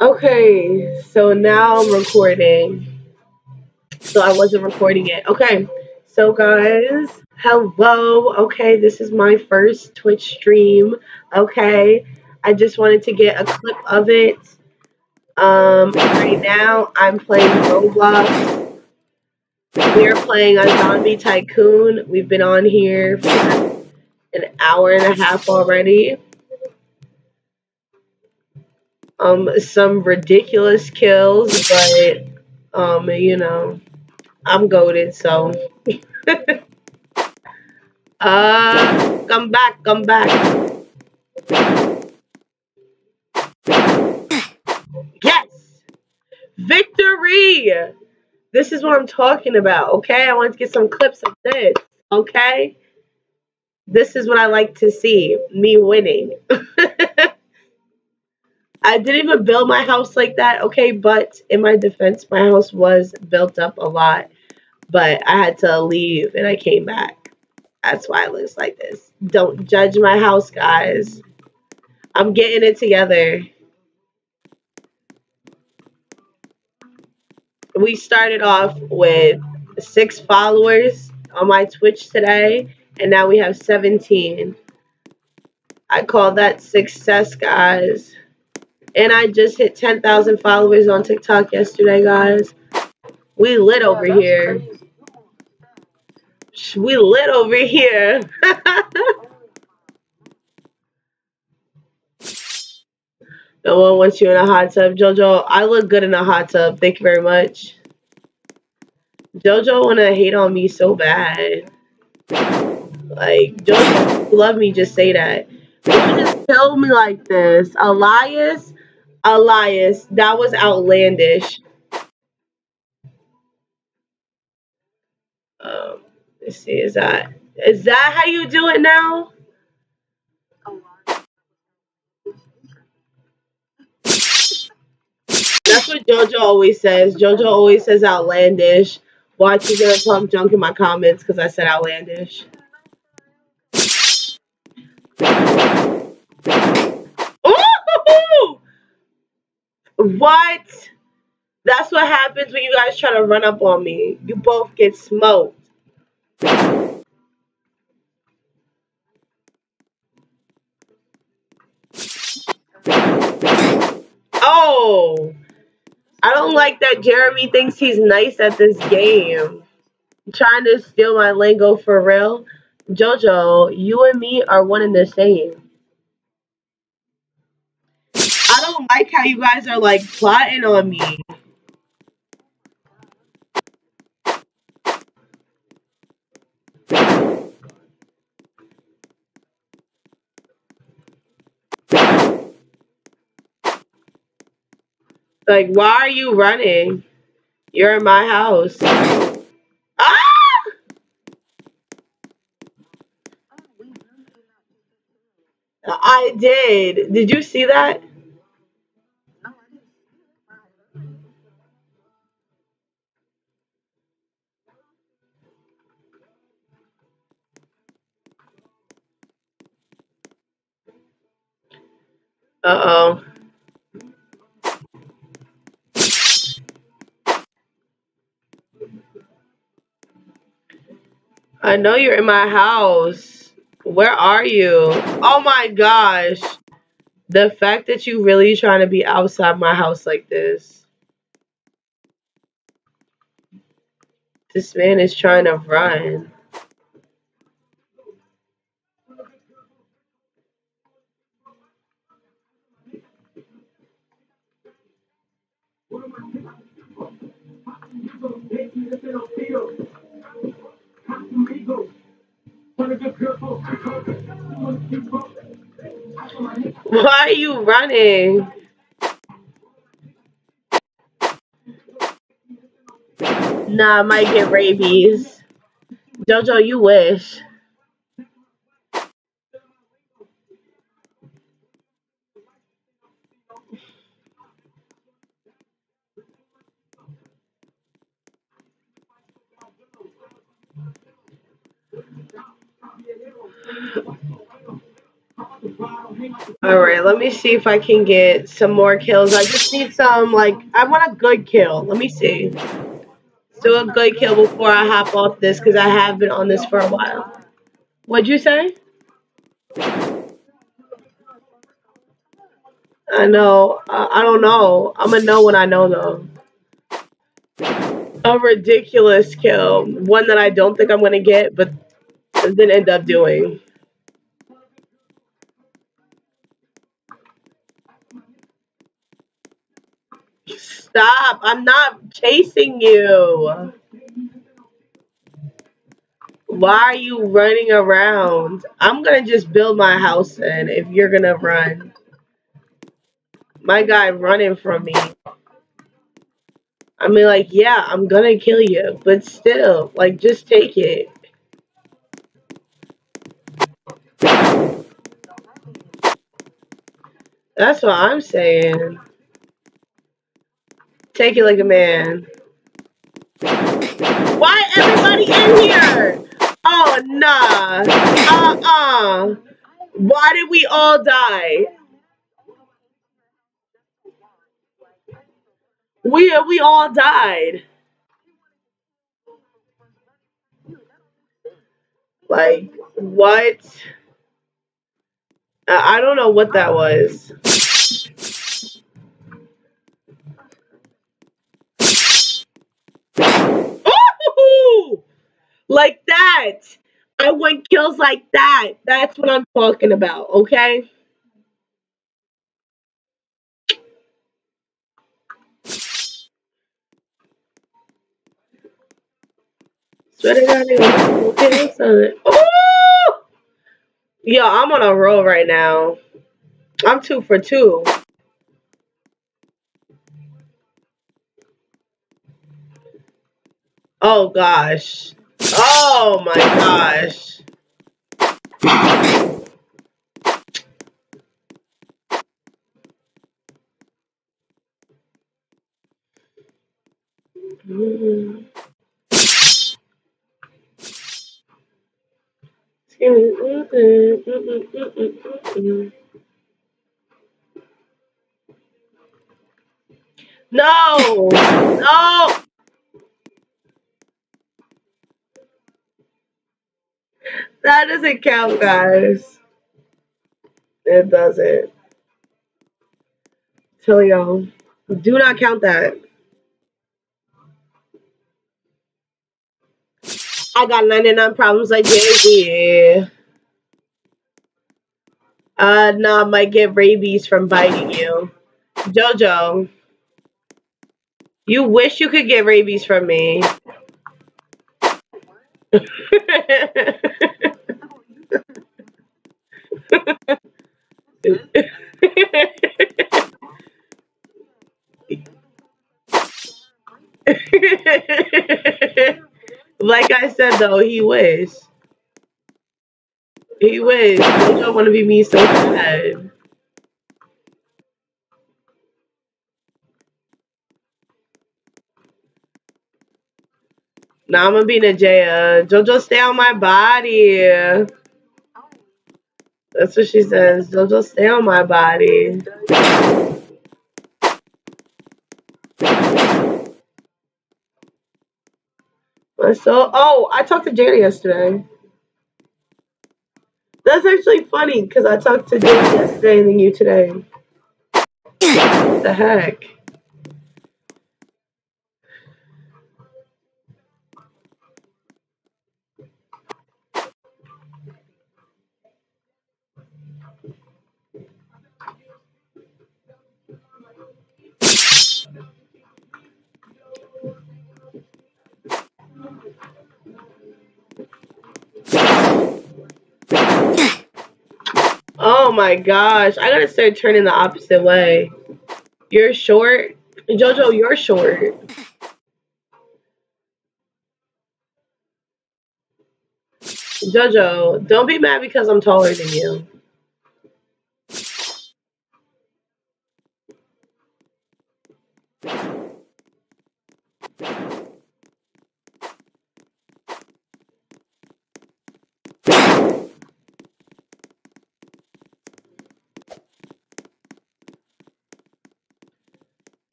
Okay, so now I'm recording. So I wasn't recording it. Okay, so guys, hello. Okay, this is my first Twitch stream. Okay, I just wanted to get a clip of it. Um, right now I'm playing Roblox. We're playing a zombie tycoon. We've been on here for an hour and a half already. Um, some ridiculous kills, but um, you know, I'm goaded, so uh come back, come back. Yes! Victory! This is what I'm talking about, okay? I want to get some clips of this, okay? This is what I like to see, me winning. I didn't even build my house like that, okay? But in my defense, my house was built up a lot. But I had to leave and I came back. That's why it looks like this. Don't judge my house, guys. I'm getting it together. We started off with six followers on my Twitch today, and now we have 17. I call that success, guys. And I just hit 10,000 followers on TikTok yesterday, guys. We lit over here. We lit over here. no one wants you in a hot tub. Jojo, I look good in a hot tub. Thank you very much. Jojo wanna hate on me so bad. Like, Jojo, love me, just say that. You just tell me like this. Elias, Elias, that was outlandish. Um, let's see, is that is that how you do it now? That's what JoJo always says. JoJo always says outlandish. Watch, you gonna talk junk in my comments because I said outlandish. Ooh! What? That's what happens when you guys try to run up on me. You both get smoked. Oh, I don't like that Jeremy thinks he's nice at this game. Trying to steal my lingo for real. Jojo, you and me are one and the same. I don't like how you guys are like plotting on me. Like, why are you running? You're in my house. Ah! I did. Did you see that? Uh oh. I know you're in my house. Where are you? Oh my gosh. The fact that you really trying to be outside my house like this. This man is trying to run. Why are you running? Nah, I might get rabies. Jojo, you wish. Alright, let me see if I can get some more kills. I just need some, like, I want a good kill. Let me see. Do a good kill before I hop off this, because I have been on this for a while. What'd you say? I know. I don't know. I'm gonna know when I know, though. A ridiculous kill. One that I don't think I'm gonna get, but then end up doing. Stop. I'm not chasing you. Why are you running around? I'm going to just build my house then if you're going to run. My guy running from me. I mean, like, yeah, I'm going to kill you. But still, like, just take it. That's what I'm saying. Take it like a man. Why everybody in here? Oh, nah. Uh-uh. Why did we all die? We, we all died. Like, what? I don't know what that was. Like that. I want kills like that. That's what I'm talking about, okay? Yo, I'm on a roll right now. I'm two for two. Oh gosh. Oh my gosh. No! No! That doesn't count, guys. It doesn't. Tell y'all. Do not count that. I got 99 problems like Jay-Z. Uh, no, I might get rabies from biting you. Jojo. You wish you could get rabies from me. like I said though, he wished. He wished. Don't want to be me so bad. Nah, I'm gonna be Najea. Jojo, stay on my body. That's what she says. Jojo, stay on my body. So, oh, I talked to Jada yesterday. That's actually funny because I talked to Jada yesterday and then you today. What the heck? Oh my gosh. I gotta start turning the opposite way. You're short. Jojo, you're short. Jojo, don't be mad because I'm taller than you.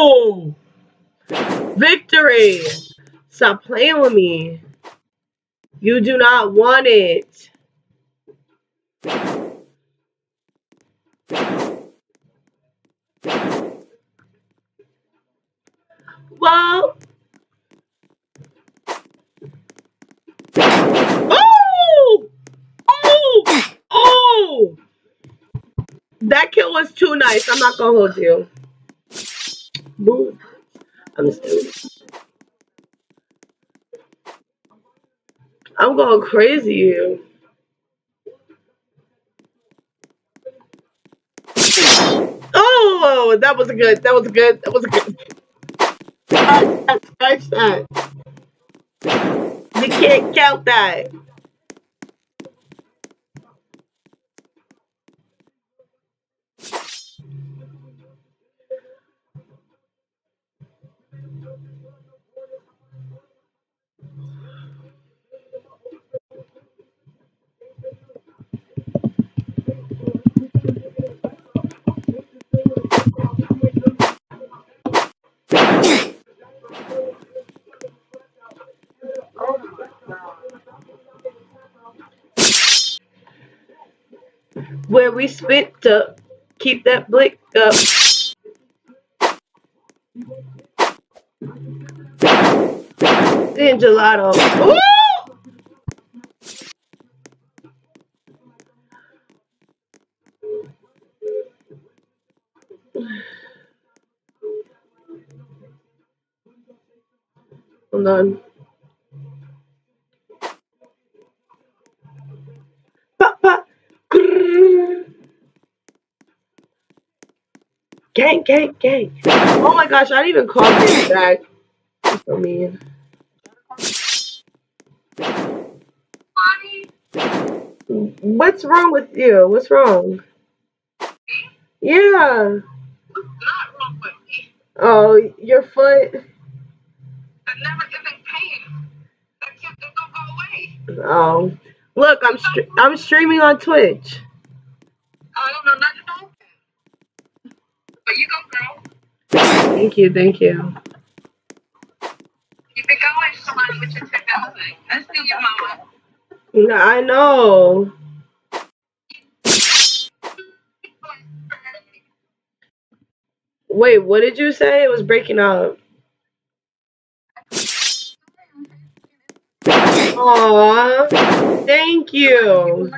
Oh! Stop playing with me. You do not want it. Well. Oh! Oh! Oh! That kill was too nice. I'm not gonna hold you. Boom. I'm stupid. I'm going crazy. Oh, that was good. That was good. That was good. You can't count that. Where we spent to keep that blick up. Then gelato. Ooh! Hold on. Gang, gang, gang. Oh my gosh, I didn't even call this back. You're so mean. What's wrong with you? What's wrong? Yeah. not wrong with me. Oh, your foot. Oh, look, I'm str- I'm streaming on Twitch. Oh, I don't know nothing. But you go, girl. Thank you, thank you. Keep it going, somebody with your technology. I see you, mama. No, I know. Wait, what did you say? It was breaking up. Aw, thank you.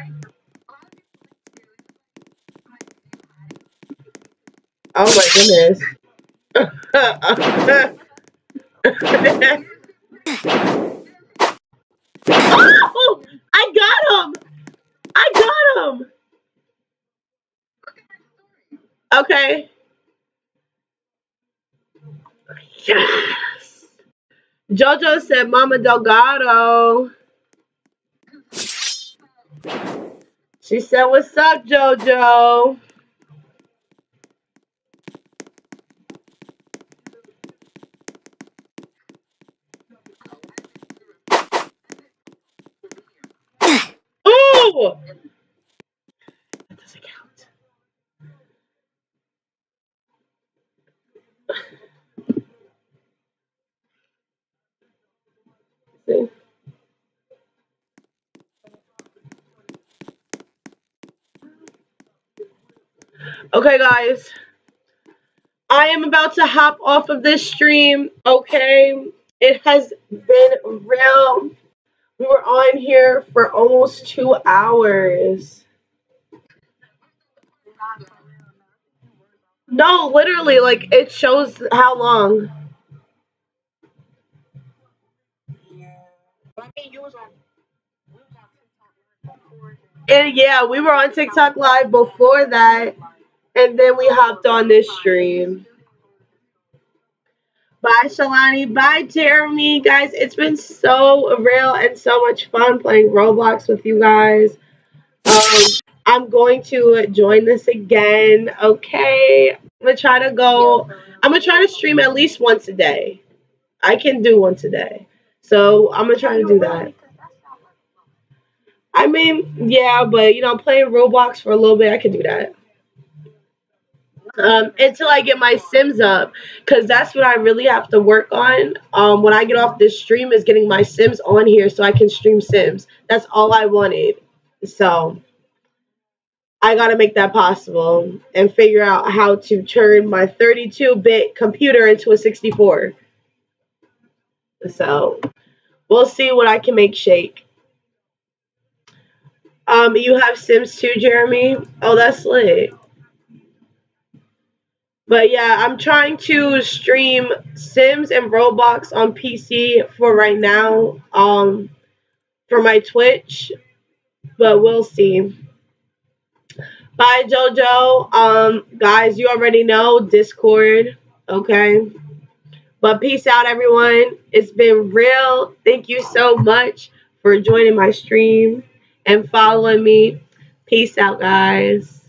Oh my goodness. oh, I got him. I got him. Okay. Yes. Jojo said Mama Delgado. She said, What's up, Jojo? Ooh! That doesn't count. See? Okay, guys. I am about to hop off of this stream. Okay. It has been real. We were on here for almost two hours. No, literally, like it shows how long. And yeah, we were on TikTok live before that, and then we hopped on this stream. Bye, Shalani. Bye, Jeremy. Guys, it's been so real and so much fun playing Roblox with you guys. Um, I'm going to join this again. Okay. I'm gonna try to go. I'm gonna try to stream at least once a day. I can do once a day. So I'm gonna try to do that. I mean, yeah, but you know, playing Roblox for a little bit, I can do that. Um, until I get my Sims up, because that's what I really have to work on. Um, when I get off this stream, is getting my Sims on here so I can stream Sims. That's all I wanted. So I gotta make that possible and figure out how to turn my 32-bit computer into a 64. So we'll see what I can make shake. Um, you have Sims too, Jeremy? Oh, that's lit. But yeah, I'm trying to stream Sims and Roblox on PC for right now, um, for my Twitch. But we'll see. Bye, JoJo. Um, guys, you already know Discord. Okay. But peace out, everyone. It's been real. Thank you so much for joining my stream and following me. Peace out, guys.